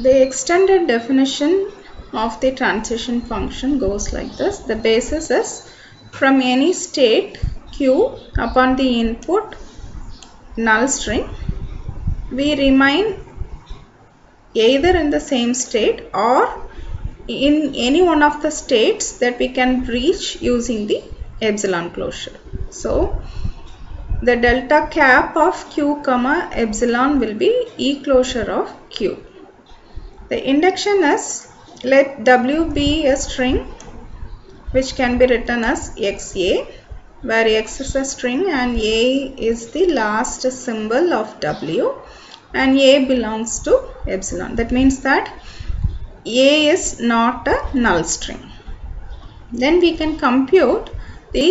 The extended definition of the transition function goes like this. The basis is from any state q upon the input null string we remain either in the same state or in any one of the states that we can reach using the epsilon closure. So the delta cap of q comma epsilon will be e closure of q. The induction is let w be a string which can be written as xa where x is a string and a is the last symbol of w and a belongs to epsilon. That means that a is not a null string. Then we can compute the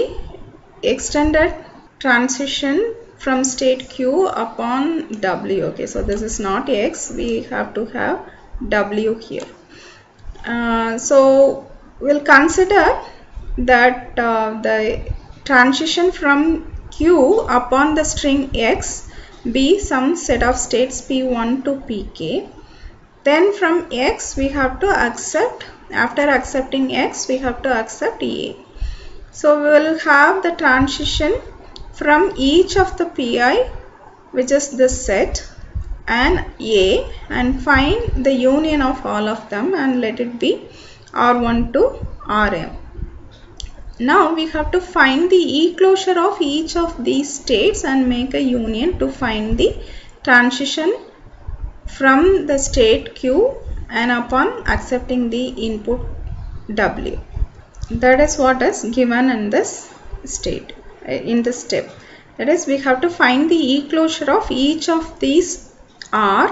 extended transition from state q upon w. Okay, so this is not x, we have to have w here. Uh, so we'll consider that uh, the transition from q upon the string x be some set of states p1 to pk then from x we have to accept after accepting x we have to accept a. So we will have the transition from each of the pi which is this set and a and find the union of all of them and let it be r1 to rm. Now we have to find the e-closure of each of these states and make a union to find the transition from the state q and upon accepting the input w. That is what is given in this state, in this step. That is we have to find the e-closure of each of these r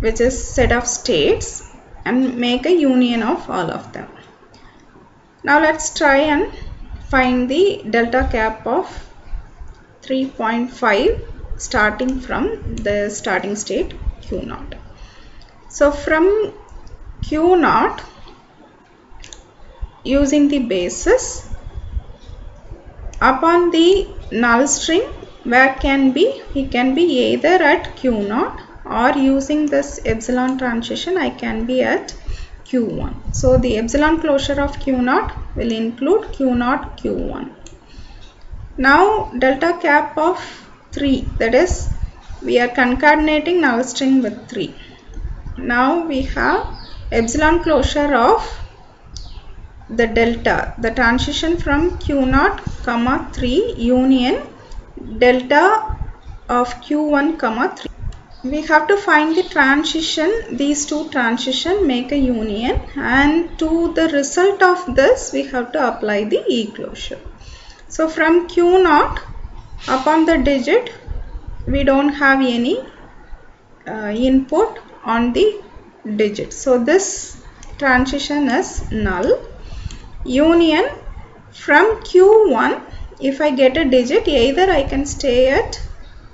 which is set of states and make a union of all of them. Now let's try and find the delta cap of 3.5 starting from the starting state q naught. So from q naught using the basis upon the null string where can be he can be either at q naught or using this epsilon transition I can be at q1. So the epsilon closure of q naught will include q naught q1. Now delta cap of 3 that is we are concatenating null string with 3. Now we have epsilon closure of the delta, the transition from q naught comma 3 union delta of q1 comma 3. We have to find the transition, these two transition make a union and to the result of this we have to apply the e-closure. So from q naught upon the digit we don't have any uh, input on the digit. So this transition is null. Union from Q1 if I get a digit either I can stay at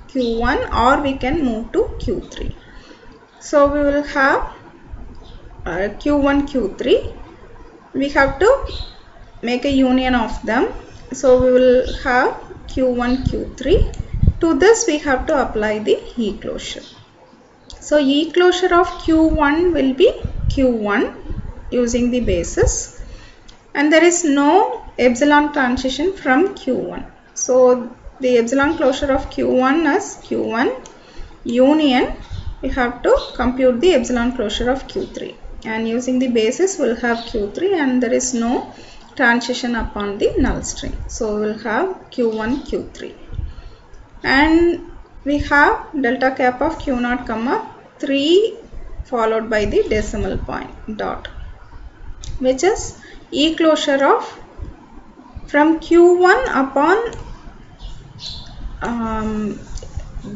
Q1 or we can move to Q3. So we will have uh, Q1 Q3 we have to make a union of them so we will have Q1 Q3 to this we have to apply the E closure. So E closure of Q1 will be Q1 using the basis and there is no epsilon transition from Q1. So the epsilon closure of Q1 is Q1 union we have to compute the epsilon closure of Q3 and using the basis we'll have Q3 and there is no transition upon the null string. So we'll have Q1 Q3 and we have delta cap of Q0 comma 3 followed by the decimal point dot which is e closure of from q1 upon um,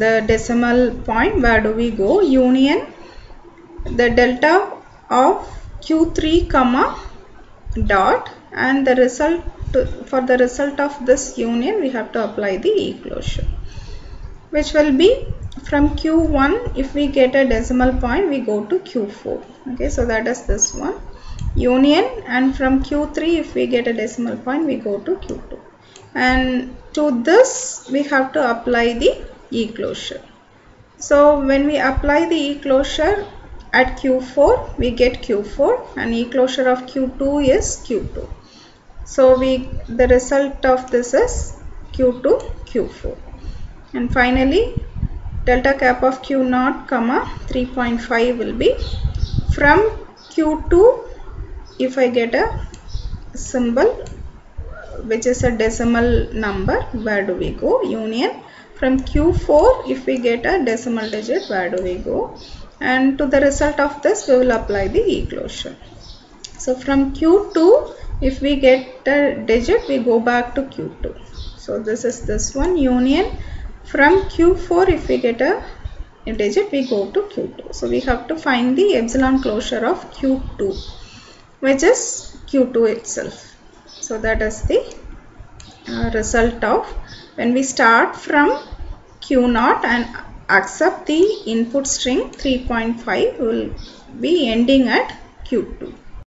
the decimal point where do we go? Union the delta of q3 comma dot and the result to, for the result of this union we have to apply the e closure which will be from q1 if we get a decimal point we go to q4 okay so that is this one union and from q3 if we get a decimal point we go to q2 and to this we have to apply the e closure so when we apply the e closure at Q4 we get Q4 and E-closure of Q2 is Q2. So we the result of this is Q2 Q4 and finally delta cap of Q0 comma 3.5 will be from Q2 if I get a symbol which is a decimal number where do we go union from Q4 if we get a decimal digit where do we go and to the result of this we will apply the e-closure. So from Q2 if we get a digit we go back to Q2. So this is this one union from Q4 if we get a, a digit we go to Q2. So we have to find the epsilon closure of Q2 which is Q2 itself. So that is the uh, result of when we start from Q0 and accept the input string 3.5 will be ending at Q2.